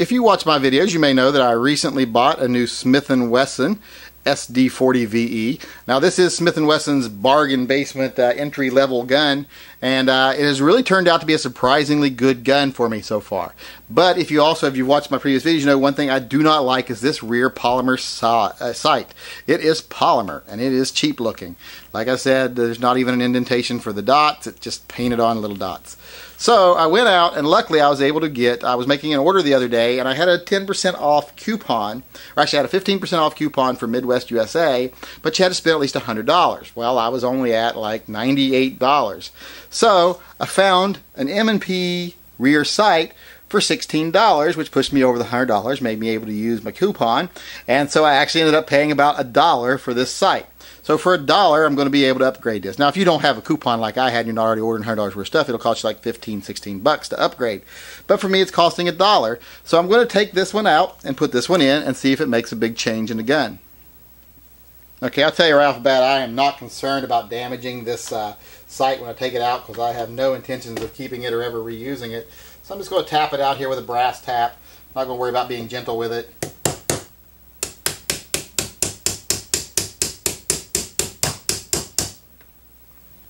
if you watch my videos, you may know that I recently bought a new Smith & Wesson SD40VE. Now this is Smith & Wesson's bargain basement uh, entry level gun and uh, it has really turned out to be a surprisingly good gun for me so far. But if you also, if you've watched my previous videos, you know one thing I do not like is this rear polymer so uh, sight. It is polymer and it is cheap looking. Like I said, there's not even an indentation for the dots. It's just painted on little dots. So I went out and luckily I was able to get, I was making an order the other day and I had a 10% off coupon, or actually I had a 15% off coupon for Midway USA, but you had to spend at least $100. Well, I was only at like $98. So I found an M&P rear sight for $16, which pushed me over the $100, made me able to use my coupon, and so I actually ended up paying about a dollar for this sight. So for a dollar, I'm going to be able to upgrade this. Now, if you don't have a coupon like I had, and you're not already ordering $100 worth of stuff, it'll cost you like 15, 16 bucks to upgrade. But for me, it's costing a dollar. So I'm going to take this one out and put this one in and see if it makes a big change in the gun. Okay, I'll tell you right off the bat, I am not concerned about damaging this uh, sight when I take it out because I have no intentions of keeping it or ever reusing it. So I'm just going to tap it out here with a brass tap. I'm not going to worry about being gentle with it.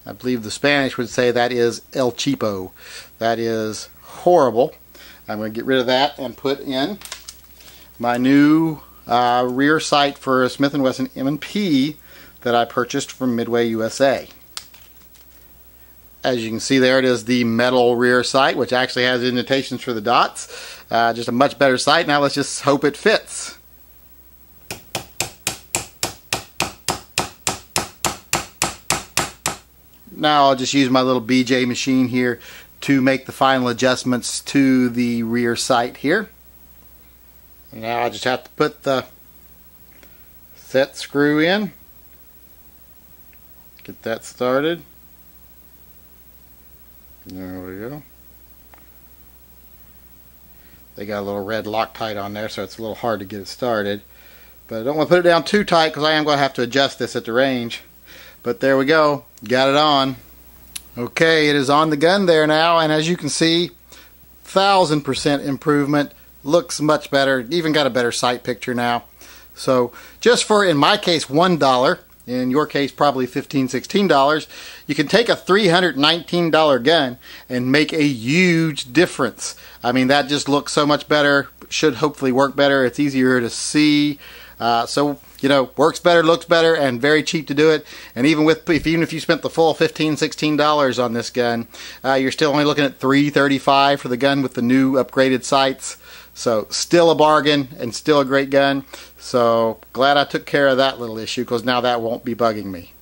I believe the Spanish would say that is El Cheapo. That is horrible. I'm going to get rid of that and put in my new uh, rear sight for a Smith & Wesson M&P that I purchased from Midway USA. As you can see there, it is the metal rear sight, which actually has indentations for the dots. Uh, just a much better sight. Now let's just hope it fits. Now I'll just use my little BJ machine here to make the final adjustments to the rear sight here. Now I just have to put the set screw in. Get that started. There we go. They got a little red Loctite on there so it's a little hard to get it started. But I don't want to put it down too tight because I am going to have to adjust this at the range. But there we go. Got it on. Okay, it is on the gun there now, and as you can see, thousand percent improvement. Looks much better. Even got a better sight picture now. So just for, in my case, one dollar, in your case probably 15 16 dollars you can take a 319 dollar gun and make a huge difference i mean that just looks so much better should hopefully work better it's easier to see uh, so you know works better looks better and very cheap to do it and even with if even if you spent the full 15 16 dollars on this gun uh, you're still only looking at 335 for the gun with the new upgraded sights so still a bargain and still a great gun. So glad I took care of that little issue because now that won't be bugging me